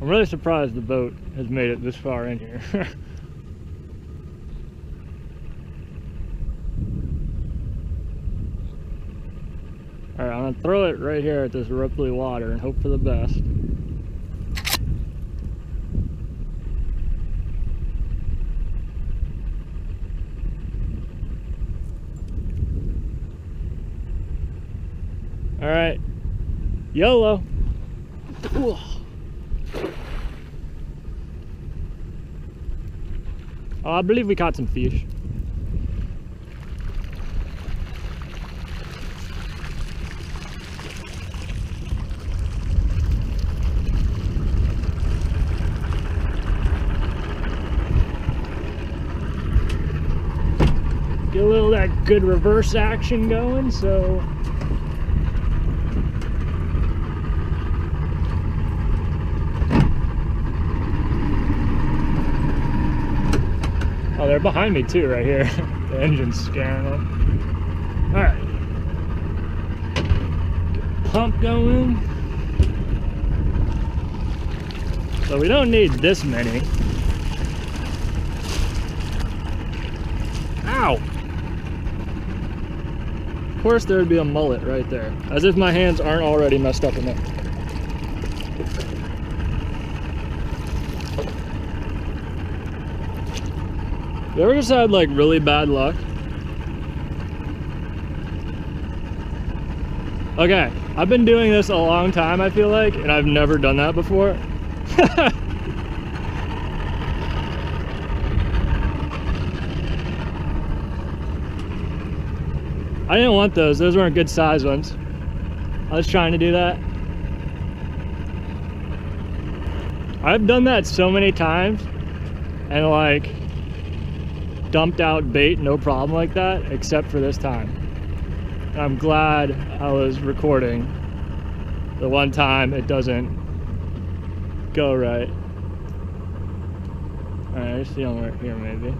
I'm really surprised the boat has made it this far in here. Alright, I'm gonna throw it right here at this ripply water and hope for the best. Alright. YOLO. Ooh. Oh, I believe we caught some fish. Get a little that good reverse action going, so Oh, they're behind me too, right here. the engine's scaring them. All right. Pump going. So we don't need this many. Ow! Of course there would be a mullet right there. As if my hands aren't already messed up enough. You ever just had like really bad luck? Okay, I've been doing this a long time, I feel like, and I've never done that before. I didn't want those, those weren't good size ones. I was trying to do that. I've done that so many times, and like, dumped out bait no problem like that except for this time. And I'm glad I was recording the one time it doesn't go right. Alright I see them right here maybe